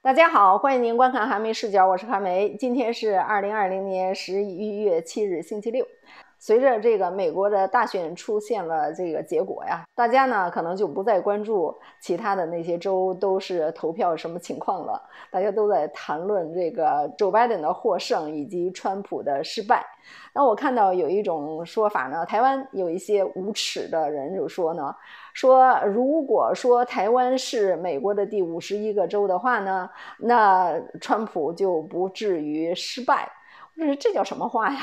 大家好，欢迎您观看韩梅视角，我是韩梅。今天是二零二零年十一月七日，星期六。随着这个美国的大选出现了这个结果呀，大家呢可能就不再关注其他的那些州都是投票什么情况了，大家都在谈论这个 Joe Biden 的获胜以及川普的失败。那我看到有一种说法呢，台湾有一些无耻的人就说呢，说如果说台湾是美国的第五十一个州的话呢，那川普就不至于失败。我说这叫什么话呀？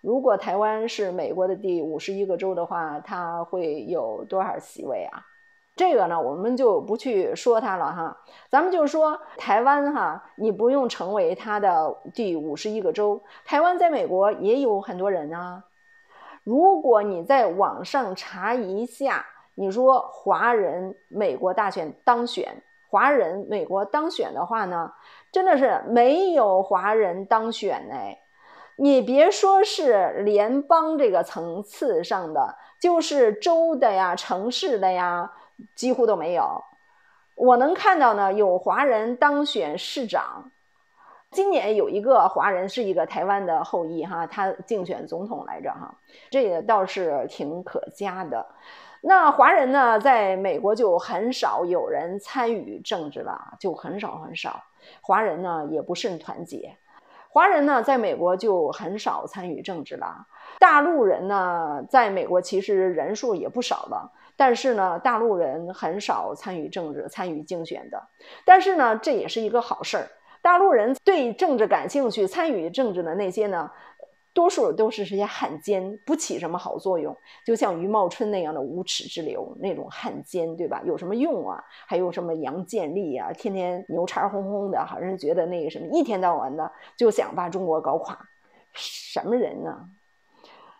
如果台湾是美国的第五十一个州的话，它会有多少席位啊？这个呢，我们就不去说它了哈。咱们就说台湾哈，你不用成为它的第五十一个州，台湾在美国也有很多人啊。如果你在网上查一下，你说华人美国大选当选，华人美国当选的话呢，真的是没有华人当选哎。你别说是联邦这个层次上的，就是州的呀、城市的呀，几乎都没有。我能看到呢，有华人当选市长。今年有一个华人是一个台湾的后裔哈，他竞选总统来着哈，这也倒是挺可嘉的。那华人呢，在美国就很少有人参与政治了，就很少很少。华人呢，也不甚团结。华人呢，在美国就很少参与政治了。大陆人呢，在美国其实人数也不少了，但是呢，大陆人很少参与政治、参与竞选的。但是呢，这也是一个好事儿。大陆人对政治感兴趣、参与政治的那些呢？多数都是这些汉奸，不起什么好作用，就像余茂春那样的无耻之流，那种汉奸，对吧？有什么用啊？还有什么杨建立啊，天天牛叉哄哄的，好像觉得那个什么，一天到晚的就想把中国搞垮，什么人呢？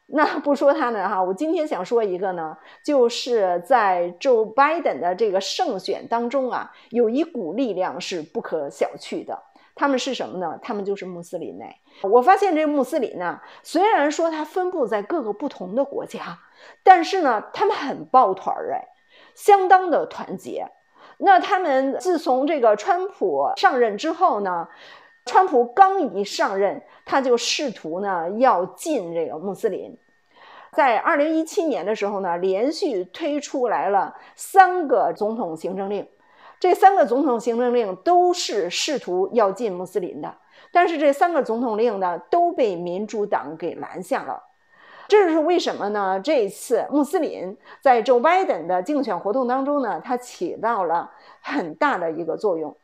那不说他呢哈，我今天想说一个呢，就是在 Joe Biden 的这个胜选当中啊，有一股力量是不可小觑的。他们是什么呢？他们就是穆斯林哎！我发现这穆斯林呢，虽然说它分布在各个不同的国家，但是呢，他们很抱团儿哎，相当的团结。那他们自从这个川普上任之后呢，川普刚一上任，他就试图呢要进这个穆斯林，在二零一七年的时候呢，连续推出来了三个总统行政令。这三个总统行政令都是试图要进穆斯林的，但是这三个总统令呢都被民主党给拦下了。这是为什么呢？这一次穆斯林在 Joe Biden 的竞选活动当中呢，它起到了很大的一个作用。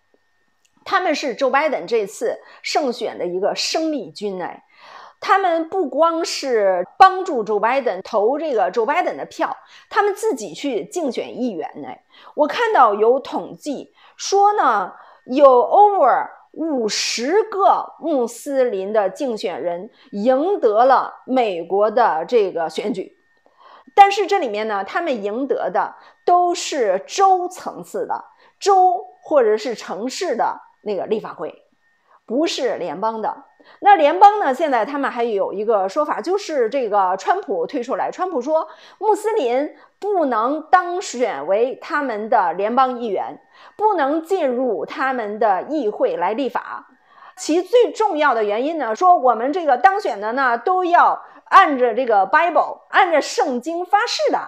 他们是 Joe Biden 这次胜选的一个生力军哎。他们不光是帮助 Joe Biden 投这个 Joe Biden 的票，他们自己去竞选议员呢。我看到有统计说呢，有 over 五十个穆斯林的竞选人赢得了美国的这个选举，但是这里面呢，他们赢得的都是州层次的州或者是城市的那个立法会，不是联邦的。那联邦呢？现在他们还有一个说法，就是这个川普推出来，川普说穆斯林不能当选为他们的联邦议员，不能进入他们的议会来立法。其最重要的原因呢，说我们这个当选的呢，都要按着这个 Bible，按着圣经发誓的。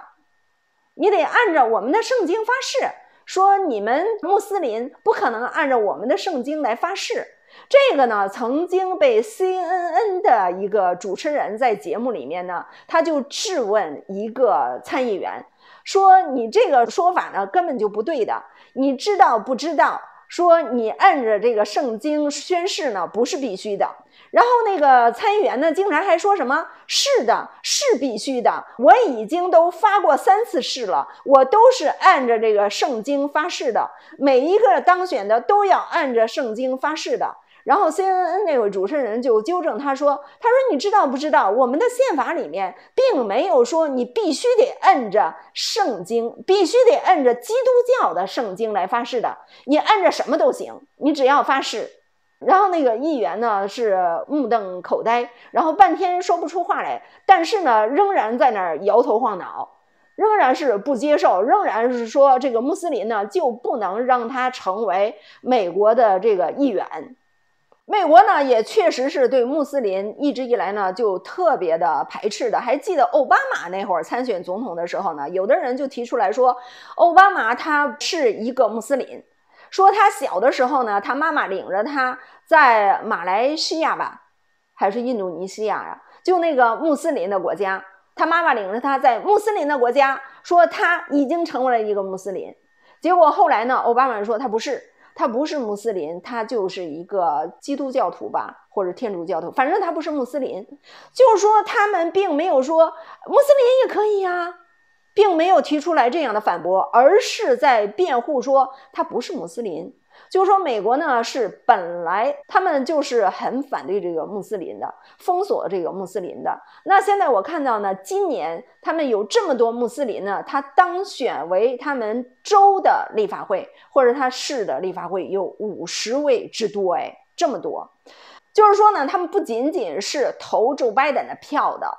你得按照我们的圣经发誓，说你们穆斯林不可能按照我们的圣经来发誓。这个呢，曾经被 CNN 的一个主持人在节目里面呢，他就质问一个参议员，说：“你这个说法呢，根本就不对的，你知道不知道？说你按着这个圣经宣誓呢，不是必须的。”然后那个参议员呢，竟然还说什么：“是的，是必须的，我已经都发过三次誓了，我都是按着这个圣经发誓的，每一个当选的都要按着圣经发誓的。”然后 CNN 那位主持人就纠正他说：“他说你知道不知道，我们的宪法里面并没有说你必须得按着圣经，必须得按着基督教的圣经来发誓的，你按着什么都行，你只要发誓。”然后那个议员呢是目瞪口呆，然后半天说不出话来，但是呢仍然在那儿摇头晃脑。仍然是不接受，仍然是说这个穆斯林呢就不能让他成为美国的这个议员。美国呢也确实是对穆斯林一直以来呢就特别的排斥的。还记得奥巴马那会儿参选总统的时候呢，有的人就提出来说，奥巴马他是一个穆斯林，说他小的时候呢，他妈妈领着他在马来西亚吧，还是印度尼西亚呀，就那个穆斯林的国家。他妈妈领着他在穆斯林的国家，说他已经成为了一个穆斯林。结果后来呢，奥巴马说他不是，他不是穆斯林，他就是一个基督教徒吧，或者天主教徒，反正他不是穆斯林。就是说他们并没有说穆斯林也可以呀，并没有提出来这样的反驳，而是在辩护说他不是穆斯林。就是说，美国呢是本来他们就是很反对这个穆斯林的，封锁这个穆斯林的。那现在我看到呢，今年他们有这么多穆斯林呢，他当选为他们州的立法会或者他市的立法会有五十位之多，哎，这么多。就是说呢，他们不仅仅是投 Joe Biden 的票的。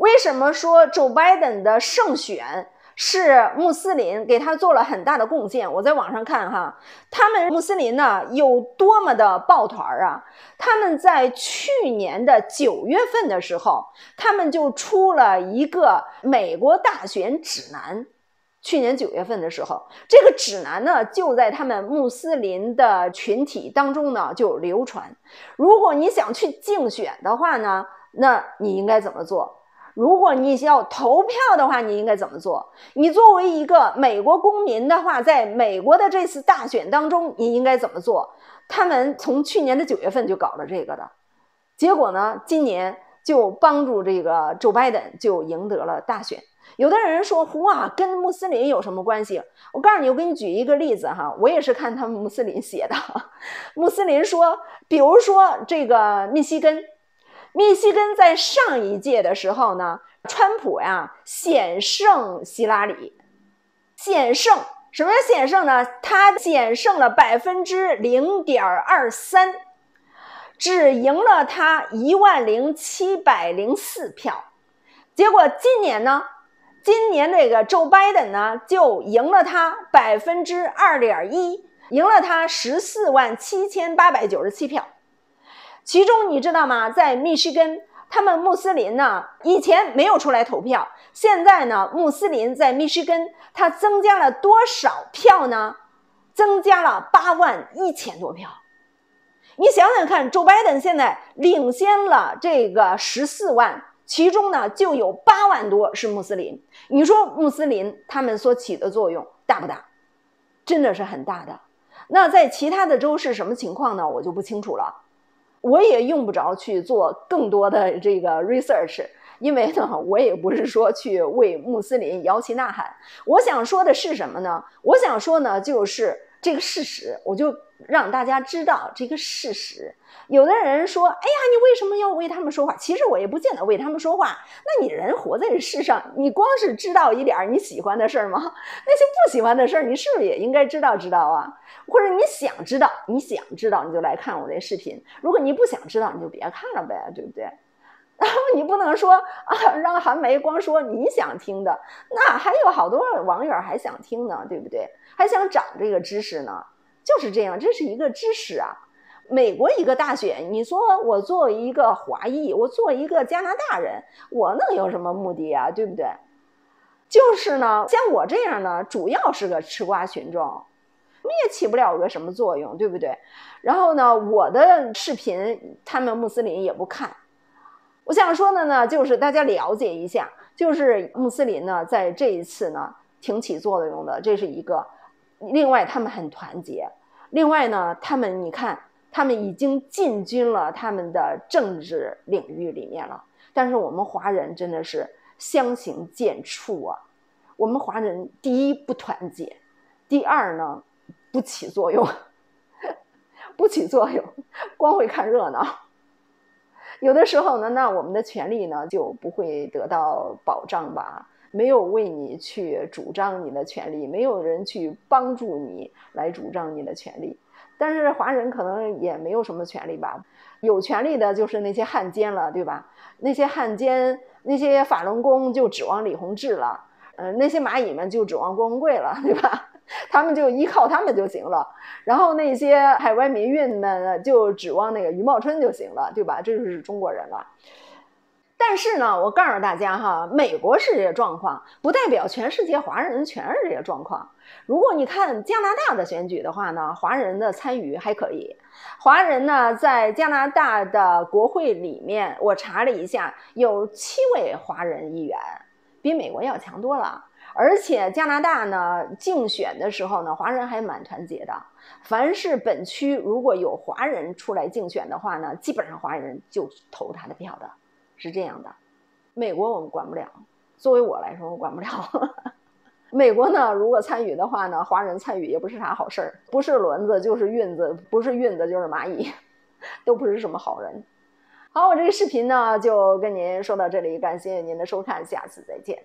为什么说 Joe Biden 的胜选？是穆斯林给他做了很大的贡献。我在网上看哈，他们穆斯林呢有多么的抱团啊！他们在去年的九月份的时候，他们就出了一个美国大选指南。去年九月份的时候，这个指南呢就在他们穆斯林的群体当中呢就流传。如果你想去竞选的话呢，那你应该怎么做？如果你要投票的话，你应该怎么做？你作为一个美国公民的话，在美国的这次大选当中，你应该怎么做？他们从去年的九月份就搞了这个的，结果呢，今年就帮助这个 Joe Biden 就赢得了大选。有的人说，哇，跟穆斯林有什么关系？我告诉你，我给你举一个例子哈，我也是看他们穆斯林写的。穆斯林说，比如说这个密西根。密西根在上一届的时候呢，川普呀险胜希拉里，险胜什么叫险胜呢？他险胜了百分之零点二三，只赢了他一万零七百零四票。结果今年呢，今年这个 Joe Biden 呢就赢了他百分之二点一，赢了他十四万七千八百九十七票。其中你知道吗？在密西根，他们穆斯林呢以前没有出来投票，现在呢穆斯林在密西根，他增加了多少票呢？增加了八万一千多票。你想想看，周拜登现在领先了这个十四万，其中呢就有八万多是穆斯林。你说穆斯林他们所起的作用大不大？真的是很大的。那在其他的州是什么情况呢？我就不清楚了。我也用不着去做更多的这个 research，因为呢，我也不是说去为穆斯林摇旗呐喊。我想说的是什么呢？我想说呢，就是这个事实，我就让大家知道这个事实。有的人说：“哎呀，你为什么要为他们说话？”其实我也不见得为他们说话。那你人活在这世上，你光是知道一点你喜欢的事儿吗？那些不喜欢的事儿，你是不是也应该知道知道啊？或者你想知道，你想知道，你就来看我这视频。如果你不想知道，你就别看了呗，对不对？然后你不能说啊，让韩梅光说你想听的，那还有好多网友还想听呢，对不对？还想长这个知识呢，就是这样，这是一个知识啊。美国一个大选，你说我作为一个华裔，我作为一个加拿大人，我能有什么目的啊？对不对？就是呢，像我这样呢，主要是个吃瓜群众，你也起不了个什么作用，对不对？然后呢，我的视频他们穆斯林也不看。我想说的呢，就是大家了解一下，就是穆斯林呢，在这一次呢，挺起作用的，这是一个。另外，他们很团结。另外呢，他们你看。他们已经进军了他们的政治领域里面了，但是我们华人真的是相形见绌啊！我们华人第一不团结，第二呢不起作用，不起作用，光会看热闹。有的时候呢，那我们的权利呢就不会得到保障吧？没有为你去主张你的权利，没有人去帮助你来主张你的权利。但是华人可能也没有什么权利吧，有权利的就是那些汉奸了，对吧？那些汉奸、那些法轮功就指望李洪志了。嗯，那些蚂蚁们就指望郭文贵了，对吧？他们就依靠他们就行了。然后那些海外民运们就指望那个余茂春就行了，对吧？这就是中国人了。但是呢，我告诉大家哈，美国是这个状况，不代表全世界华人全是这个状况。如果你看加拿大的选举的话呢，华人的参与还可以。华人呢，在加拿大的国会里面，我查了一下，有七位华人议员，比美国要强多了。而且加拿大呢，竞选的时候呢，华人还蛮团结的。凡是本区如果有华人出来竞选的话呢，基本上华人就投他的票的，是这样的。美国我们管不了，作为我来说，我管不了。美国呢，如果参与的话呢，华人参与也不是啥好事儿，不是轮子就是运子，不是运子就是蚂蚁，都不是什么好人。好，我这个视频呢就跟您说到这里，感谢您的收看，下次再见。